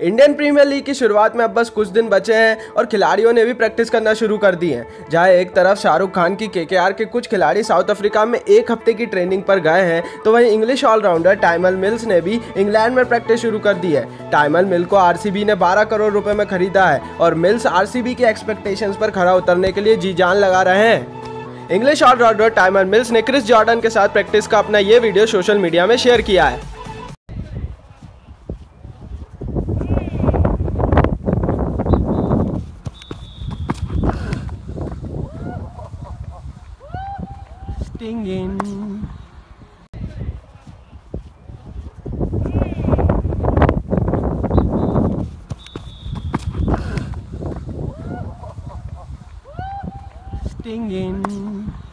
Indian premiere league की शुरुआत में अब बस कुछ दिन बचे हैं और खिलाड़ियों ने भी प्रैक्टिस करना शुरू कर दी है। जहाँ एक तरफ़ शाहरुख खान की केकेआर के कुछ खिलाड़ी साउथ अफ्रीका में एक हफ़्ते की ट्रेनिंग पर गए हैं तो वहीं इंग्लिश ऑलराउंडर टाइमल मिल्स ने भी इंग्लैंड में प्रैक्टिस शुरू कर दी है। टाइमल मिल को आरसीबी ने 12 करोड़ रुपए में खरीदा है और मिल्स आरसीबी के एक्सपेक्टेशन पर खरा उतरने के लिए जी जान लगा रहे हैं। English all rounder Tymal Mills ने क्रिस जॉर्डन के साथ प्रैक्टिस का अपना ये वीडियो सोशल मीडिया में शेयर किया है stinging. ding ding.